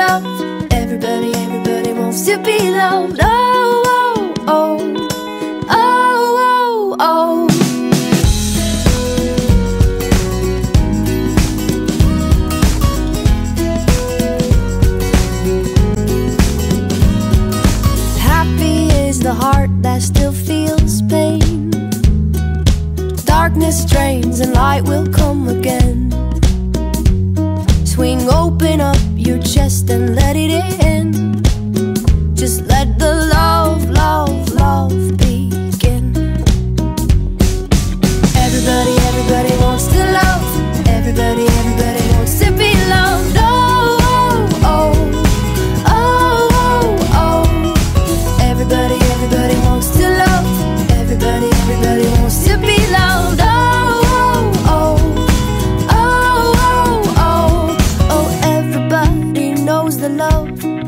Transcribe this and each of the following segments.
Everybody, everybody wants to be loved. Oh, oh, oh. Oh, oh, oh. Happy is the heart that still feels pain. Darkness drains and light will come again. Swing open up your chest and let it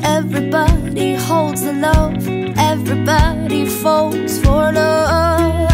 Everybody holds the love. Everybody folds for love.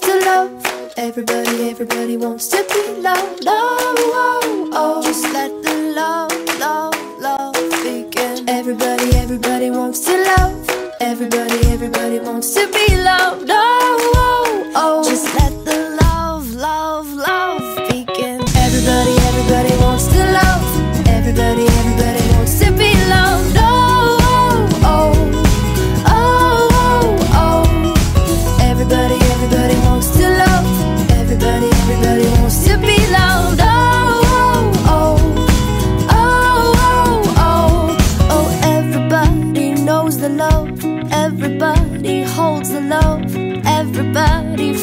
To love. Everybody, everybody wants to be loved. Oh, oh, oh. Just let the love, love, love begin. Everybody, everybody wants to love. Everybody, everybody wants to be loved. Oh, love. Everybody